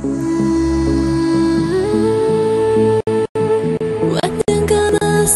Mm-hmm. What think of the